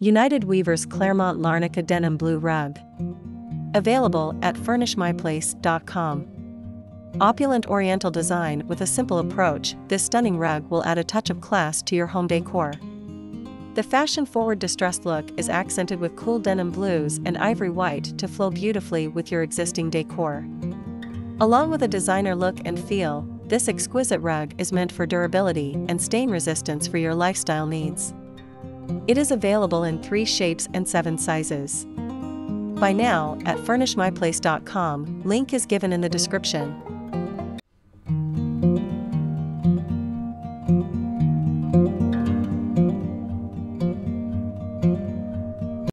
United Weavers Clairmont Larnaca Denim Blue Rug. Available at FurnishMyPlace.com. Opulent oriental design with a simple approach, this stunning rug will add a touch of class to your home decor. The fashion forward distressed look is accented with cool denim blues and ivory white to flow beautifully with your existing decor. Along with a designer look and feel, this exquisite rug is meant for durability and stain resistance for your lifestyle needs. It is available in three shapes and seven sizes. Buy now at FurnishMyPlace.com, link is given in the description.